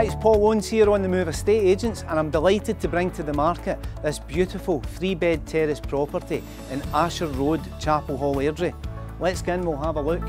Hi, it's Paul Owens here on the Move Estate Agents and I'm delighted to bring to the market this beautiful three bed terrace property in Asher Road, Chapelhall, Airdrie. Let's go in, we'll have a look.